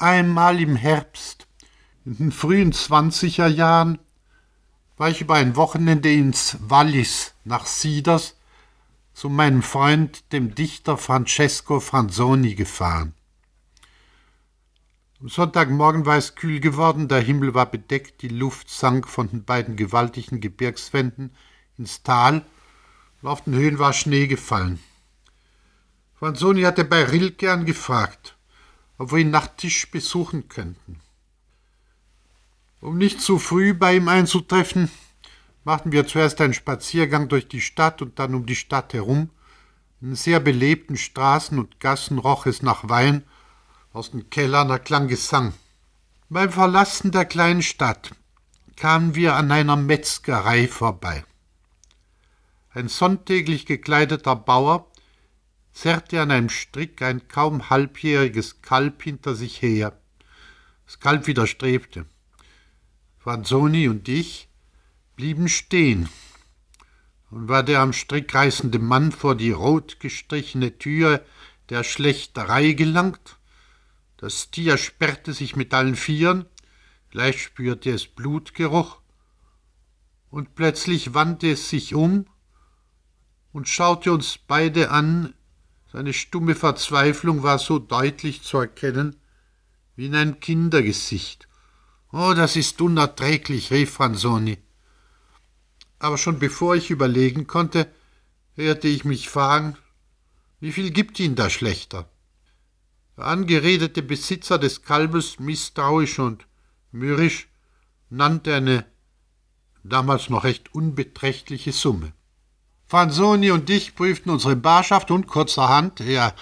Einmal im Herbst, in den frühen zwanziger Jahren, war ich über ein Wochenende ins Wallis nach Siders zu meinem Freund, dem Dichter Francesco Franzoni, gefahren. Am Sonntagmorgen war es kühl geworden, der Himmel war bedeckt, die Luft sank von den beiden gewaltigen Gebirgswänden ins Tal und auf den Höhen war Schnee gefallen. Franzoni hatte bei Rilke angefragt, ob wir ihn nach Tisch besuchen könnten. Um nicht zu früh bei ihm einzutreffen, machten wir zuerst einen Spaziergang durch die Stadt und dann um die Stadt herum. In sehr belebten Straßen und Gassen roch es nach Wein aus den Kellern erklang Gesang. Beim Verlassen der kleinen Stadt kamen wir an einer Metzgerei vorbei. Ein sonntäglich gekleideter Bauer zerrte an einem Strick ein kaum halbjähriges Kalb hinter sich her. Das Kalb widerstrebte. Franzoni und ich blieben stehen. Und war der am Strick reißende Mann vor die rot gestrichene Tür der Schlächterei gelangt? Das Tier sperrte sich mit allen Vieren, gleich spürte es Blutgeruch, und plötzlich wandte es sich um und schaute uns beide an, seine stumme Verzweiflung war so deutlich zu erkennen wie in einem Kindergesicht. Oh, das ist unerträglich, rief Franzoni. Aber schon bevor ich überlegen konnte, hörte ich mich fragen, wie viel gibt ihn da schlechter? Der angeredete Besitzer des Kalbes, misstrauisch und mürrisch, nannte eine damals noch recht unbeträchtliche Summe. Franzoni und ich prüften unsere Barschaft und kurzerhand, ja,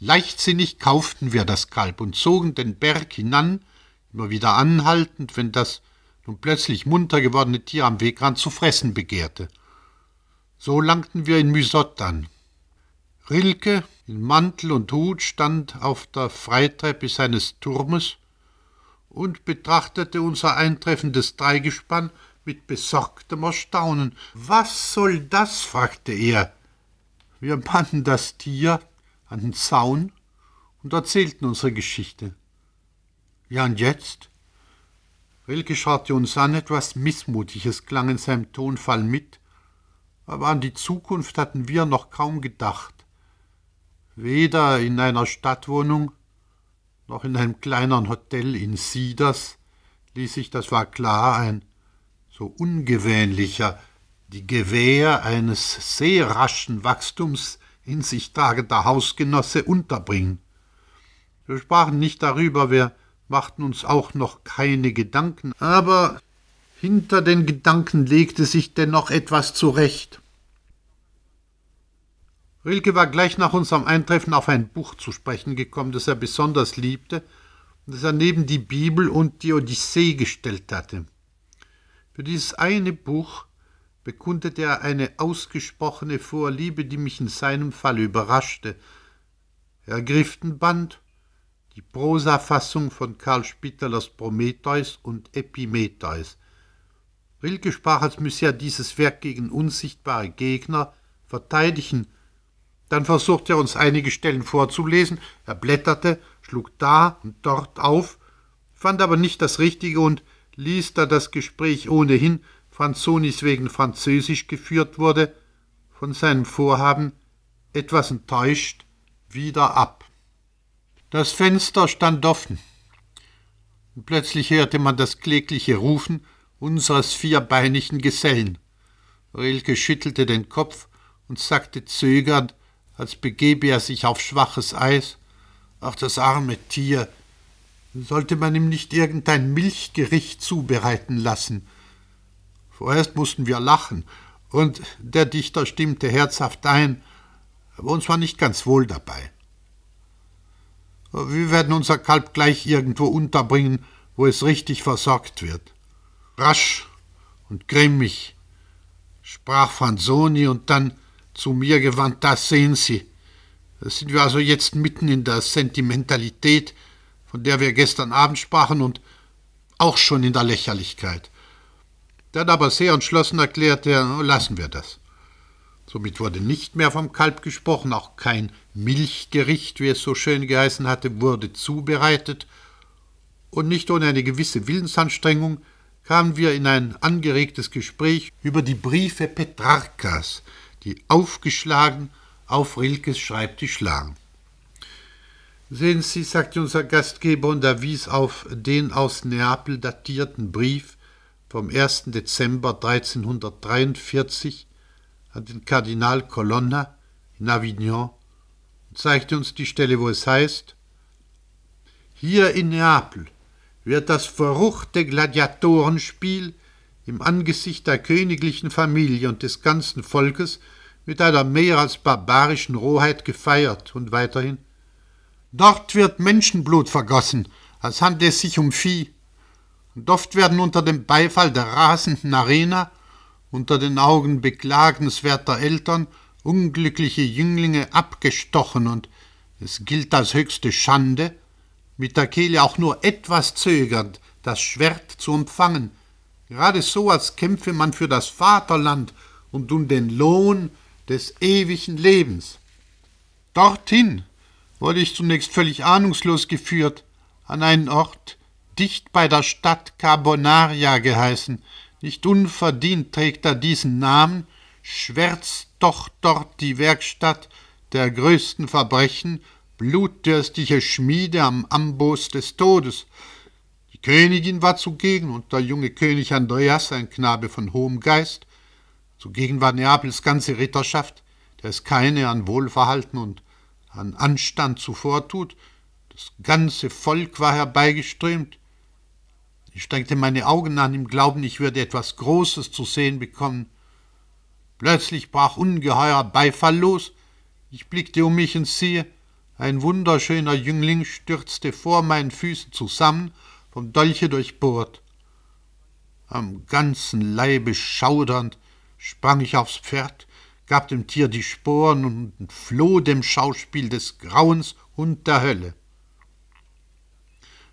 leichtsinnig kauften wir das Kalb und zogen den Berg hinan, immer wieder anhaltend, wenn das nun plötzlich munter gewordene Tier am Wegrand zu fressen begehrte. So langten wir in Mysot an. Rilke in Mantel und Hut stand auf der Freitreppe seines Turmes und betrachtete unser eintreffendes Dreigespann mit besorgtem Erstaunen. Was soll das? fragte er. Wir banden das Tier an den Zaun und erzählten unsere Geschichte. Ja, und jetzt? Rilke schaute uns an, etwas Missmutiges klang in seinem Tonfall mit, aber an die Zukunft hatten wir noch kaum gedacht. Weder in einer Stadtwohnung noch in einem kleinen Hotel in Siders ließ sich, das war klar, ein so ungewöhnlicher, die Gewähr eines sehr raschen Wachstums in sich tragender Hausgenosse unterbringen. Wir sprachen nicht darüber, wir machten uns auch noch keine Gedanken, aber hinter den Gedanken legte sich dennoch etwas zurecht. Rilke war gleich nach unserem Eintreffen auf ein Buch zu sprechen gekommen, das er besonders liebte und das er neben die Bibel und die Odyssee gestellt hatte. Für dieses eine Buch bekundete er eine ausgesprochene Vorliebe, die mich in seinem Fall überraschte. Er griff den Band, die Prosafassung von Karl Spittelers Prometheus und Epimetheus. Rilke sprach, als müsse er dieses Werk gegen unsichtbare Gegner verteidigen dann versuchte er uns einige Stellen vorzulesen, er blätterte, schlug da und dort auf, fand aber nicht das Richtige und ließ, da das Gespräch ohnehin Franzonis wegen Französisch geführt wurde, von seinem Vorhaben, etwas enttäuscht, wieder ab. Das Fenster stand offen, und plötzlich hörte man das klägliche Rufen unseres vierbeinigen Gesellen. Rilke schüttelte den Kopf und sagte zögernd, als begebe er sich auf schwaches Eis. Ach, das arme Tier. Sollte man ihm nicht irgendein Milchgericht zubereiten lassen? Vorerst mussten wir lachen, und der Dichter stimmte herzhaft ein, aber uns war nicht ganz wohl dabei. Wir werden unser Kalb gleich irgendwo unterbringen, wo es richtig versorgt wird. Rasch und grimmig sprach Franzoni und dann zu mir gewandt, das sehen Sie. Da sind wir also jetzt mitten in der Sentimentalität, von der wir gestern Abend sprachen und auch schon in der Lächerlichkeit. Dann aber sehr entschlossen erklärte er, lassen wir das. Somit wurde nicht mehr vom Kalb gesprochen, auch kein Milchgericht, wie es so schön geheißen hatte, wurde zubereitet, und nicht ohne eine gewisse Willensanstrengung kamen wir in ein angeregtes Gespräch über die Briefe Petrarkas, die aufgeschlagen auf Rilkes Schreibtisch lagen. Sehen Sie, sagte unser Gastgeber und er wies auf den aus Neapel datierten Brief vom 1. Dezember 1343 an den Kardinal Colonna in Avignon und zeigte uns die Stelle, wo es heißt, hier in Neapel wird das verruchte Gladiatorenspiel im Angesicht der königlichen Familie und des ganzen Volkes mit einer mehr als barbarischen Rohheit gefeiert und weiterhin. Dort wird Menschenblut vergossen, als handelt es sich um Vieh. Und oft werden unter dem Beifall der rasenden Arena, unter den Augen beklagenswerter Eltern, unglückliche Jünglinge abgestochen und es gilt als höchste Schande, mit der Kehle auch nur etwas zögernd, das Schwert zu empfangen, gerade so, als kämpfe man für das Vaterland und um den Lohn des ewigen Lebens. Dorthin wurde ich zunächst völlig ahnungslos geführt, an einen Ort, dicht bei der Stadt Carbonaria geheißen, nicht unverdient trägt er diesen Namen, schwärzt doch dort die Werkstatt der größten Verbrechen blutdürstige Schmiede am Amboß des Todes. Die Königin war zugegen und der junge König Andreas, ein Knabe von hohem Geist. Zugegen war Neapels ganze Ritterschaft, der es keine an Wohlverhalten und an Anstand zuvortut. Das ganze Volk war herbeigeströmt. Ich strengte meine Augen an im Glauben, ich würde etwas Großes zu sehen bekommen. Plötzlich brach ungeheuer Beifall los. Ich blickte um mich und siehe, ein wunderschöner Jüngling stürzte vor meinen Füßen zusammen, vom Dolche durchbohrt. Am ganzen Leibe schaudernd sprang ich aufs Pferd, gab dem Tier die Sporen und floh dem Schauspiel des Grauens und der Hölle.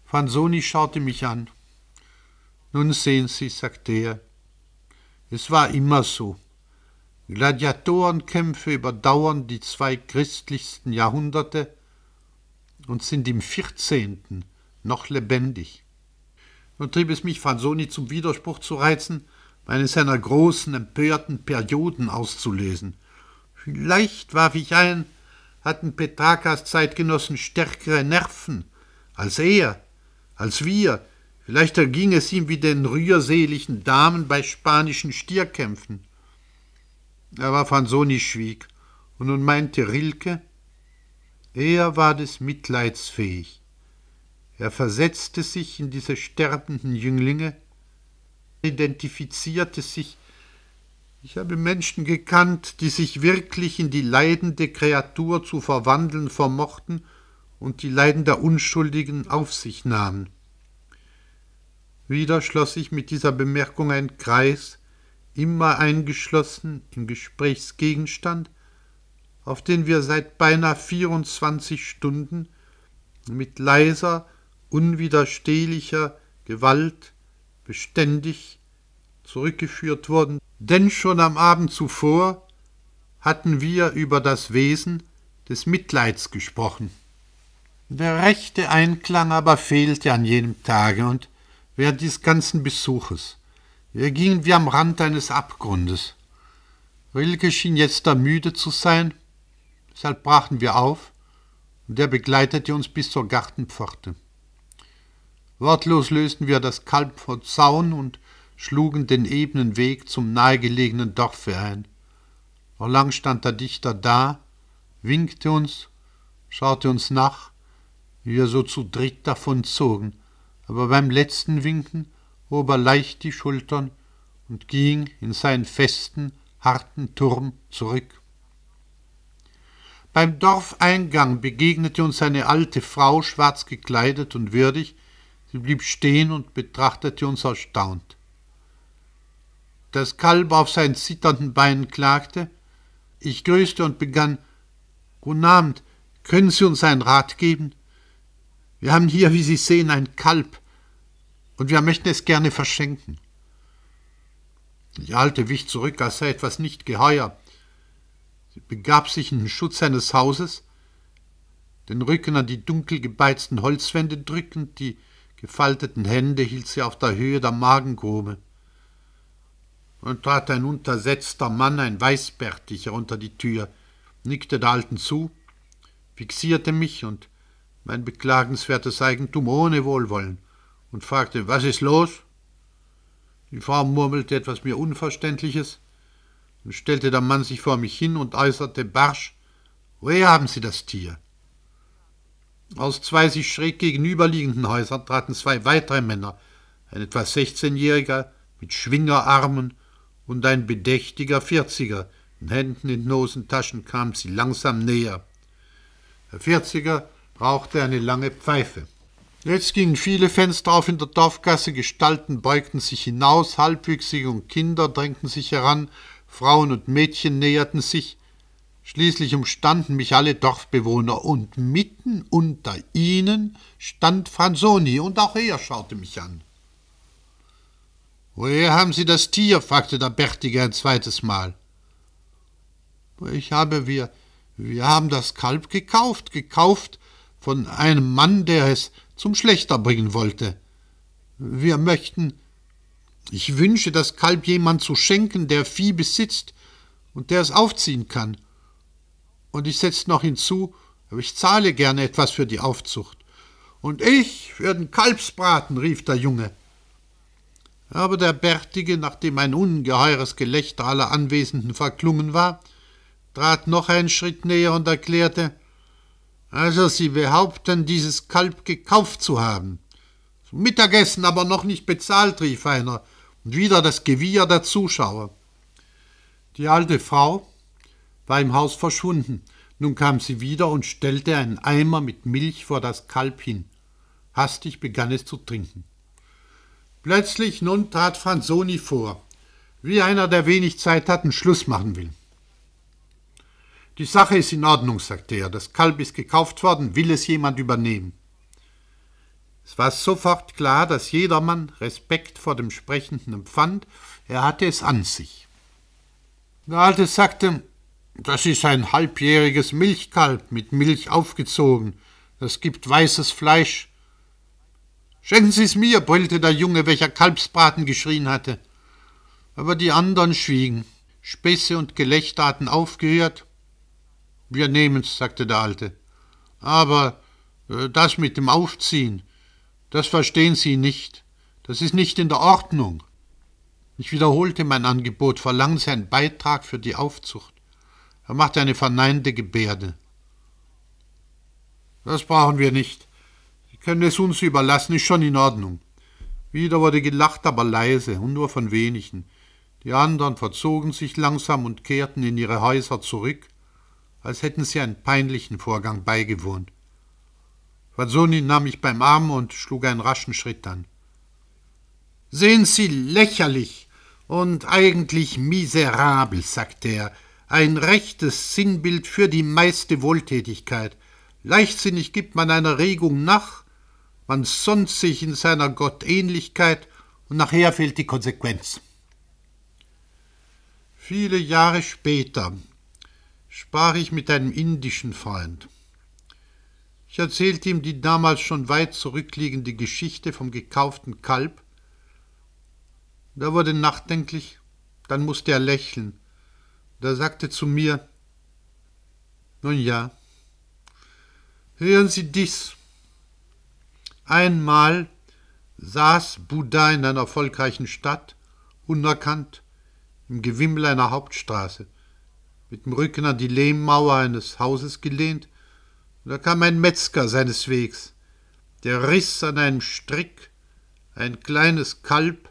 Fanzoni schaute mich an. Nun sehen Sie, sagte er, es war immer so. Gladiatorenkämpfe überdauern die zwei christlichsten Jahrhunderte und sind im vierzehnten noch lebendig. Nun trieb es mich Franzoni zum Widerspruch zu reizen, eine seiner großen, empörten Perioden auszulesen. Vielleicht, warf ich ein, hatten Petrakas Zeitgenossen stärkere Nerven als er, als wir. Vielleicht erging es ihm wie den rührseligen Damen bei spanischen Stierkämpfen. Aber Franzoni schwieg, und nun meinte Rilke, er war des Mitleids fähig. Er versetzte sich in diese sterbenden Jünglinge, identifizierte sich. Ich habe Menschen gekannt, die sich wirklich in die leidende Kreatur zu verwandeln vermochten und die Leiden der Unschuldigen auf sich nahmen. Wieder schloss ich mit dieser Bemerkung einen Kreis, immer eingeschlossen im Gesprächsgegenstand, auf den wir seit beinahe 24 Stunden mit leiser, unwiderstehlicher Gewalt beständig zurückgeführt wurden, denn schon am Abend zuvor hatten wir über das Wesen des Mitleids gesprochen. Der rechte Einklang aber fehlte an jenem Tage und während des ganzen Besuches. Wir gingen wie am Rand eines Abgrundes. Rilke schien jetzt da müde zu sein, deshalb brachen wir auf, und er begleitete uns bis zur Gartenpforte. Wortlos lösten wir das Kalb vom Zaun und schlugen den ebenen Weg zum nahegelegenen Dorfe ein. Noch lang stand der Dichter da, winkte uns, schaute uns nach, wie wir so zu dritt davonzogen, aber beim letzten Winken hob er leicht die Schultern und ging in seinen festen, harten Turm zurück. Beim Dorfeingang begegnete uns eine alte Frau, schwarz gekleidet und würdig. Sie blieb stehen und betrachtete uns erstaunt. Das Kalb auf seinen zitternden Beinen klagte. Ich grüßte und begann Guten Abend, können Sie uns einen Rat geben? Wir haben hier, wie Sie sehen, ein Kalb und wir möchten es gerne verschenken. Die Alte wich zurück, als sei etwas nicht geheuer. Sie begab sich in den Schutz seines Hauses, den Rücken an die dunkel gebeizten Holzwände drückend, die gefalteten Hände hielt sie auf der Höhe der Magengrube. Und trat ein untersetzter Mann, ein Weißbärtiger, unter die Tür, nickte der Alten zu, fixierte mich und mein beklagenswertes Eigentum ohne Wohlwollen und fragte, was ist los? Die Frau murmelte etwas mir Unverständliches, und stellte der Mann sich vor mich hin und äußerte barsch, woher haben Sie das Tier? Aus zwei sich schräg gegenüberliegenden Häusern traten zwei weitere Männer, ein etwa 16-Jähriger mit Schwingerarmen und ein bedächtiger Vierziger. In Händen in den Hosentaschen kamen sie langsam näher. Der Vierziger rauchte eine lange Pfeife. Jetzt gingen viele Fenster auf in der Dorfgasse, Gestalten beugten sich hinaus, Halbwüchsige und Kinder drängten sich heran, Frauen und Mädchen näherten sich, Schließlich umstanden mich alle Dorfbewohner, und mitten unter ihnen stand Franzoni, und auch er schaute mich an. Woher haben Sie das Tier? fragte der Bärtige ein zweites Mal. Ich habe, wir, wir haben das Kalb gekauft, gekauft von einem Mann, der es zum Schlechter bringen wollte. Wir möchten, ich wünsche, das Kalb jemand zu schenken, der Vieh besitzt und der es aufziehen kann. Und ich setzte noch hinzu, aber ich zahle gerne etwas für die Aufzucht. Und ich für den Kalbsbraten, rief der Junge. Aber der Bärtige, nachdem ein ungeheures Gelächter aller Anwesenden verklungen war, trat noch einen Schritt näher und erklärte, also Sie behaupten, dieses Kalb gekauft zu haben. Zum Mittagessen aber noch nicht bezahlt, rief einer, und wieder das Gewieher der Zuschauer. Die alte Frau, war im Haus verschwunden. Nun kam sie wieder und stellte einen Eimer mit Milch vor das Kalb hin. Hastig begann es zu trinken. Plötzlich nun trat Franzoni vor, wie einer, der wenig Zeit hat und Schluss machen will. Die Sache ist in Ordnung, sagte er. Das Kalb ist gekauft worden, will es jemand übernehmen. Es war sofort klar, dass jedermann Respekt vor dem Sprechenden empfand. Er hatte es an sich. Der Alte sagte, das ist ein halbjähriges Milchkalb mit Milch aufgezogen. Das gibt weißes Fleisch. Schenken Sie es mir, brüllte der Junge, welcher Kalbsbraten geschrien hatte. Aber die anderen schwiegen. Späße und Gelächter hatten aufgehört. Wir nehmen's, sagte der Alte. Aber äh, das mit dem Aufziehen, das verstehen Sie nicht. Das ist nicht in der Ordnung. Ich wiederholte mein Angebot, verlangen Sie einen Beitrag für die Aufzucht. Er machte eine verneinende Gebärde. Das brauchen wir nicht. Können es uns überlassen, ist schon in Ordnung. Wieder wurde gelacht, aber leise und nur von wenigen. Die anderen verzogen sich langsam und kehrten in ihre Häuser zurück, als hätten sie einen peinlichen Vorgang beigewohnt. Fazzoni nahm mich beim Arm und schlug einen raschen Schritt an. Sehen Sie lächerlich und eigentlich miserabel, sagte er, ein rechtes Sinnbild für die meiste Wohltätigkeit. Leichtsinnig gibt man einer Regung nach, man sonnt sich in seiner Gottähnlichkeit und nachher fehlt die Konsequenz. Viele Jahre später sprach ich mit einem indischen Freund. Ich erzählte ihm die damals schon weit zurückliegende Geschichte vom gekauften Kalb. Da wurde nachdenklich, dann musste er lächeln da sagte zu mir, nun ja, hören Sie dies. Einmal saß Buddha in einer erfolgreichen Stadt, unerkannt, im Gewimmel einer Hauptstraße, mit dem Rücken an die Lehmmauer eines Hauses gelehnt, und da kam ein Metzger seines Wegs, der riss an einem Strick ein kleines Kalb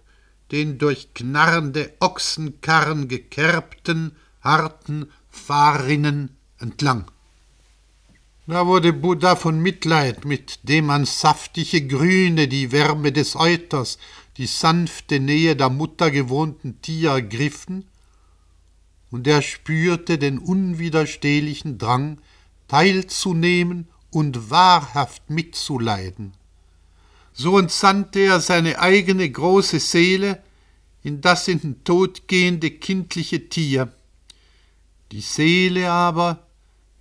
den durch knarrende Ochsenkarren gekerbten, harten Fahrrinnen entlang. Da wurde Buddha von Mitleid, mit dem ans saftige Grüne, die Wärme des Euters, die sanfte Nähe der Mutter gewohnten Tier ergriffen, und er spürte den unwiderstehlichen Drang, teilzunehmen und wahrhaft mitzuleiden. So entsandte er seine eigene große Seele in das in den Tod gehende kindliche Tier, die Seele aber,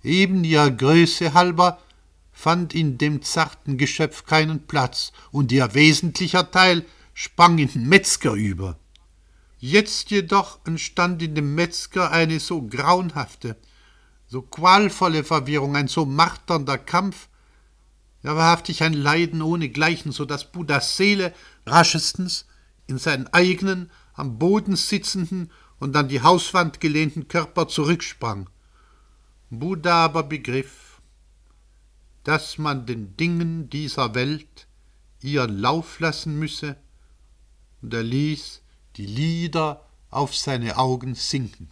eben ihrer Größe halber, fand in dem zarten Geschöpf keinen Platz, und ihr wesentlicher Teil sprang in den Metzger über. Jetzt jedoch entstand in dem Metzger eine so grauenhafte, so qualvolle Verwirrung, ein so marternder Kampf, ja wahrhaftig ein Leiden ohnegleichen, so dass Buddhas Seele raschestens in seinen eigenen, am Boden sitzenden und an die Hauswand gelehnten Körper zurücksprang. Buddha aber begriff, dass man den Dingen dieser Welt ihren Lauf lassen müsse, und er ließ die Lieder auf seine Augen sinken.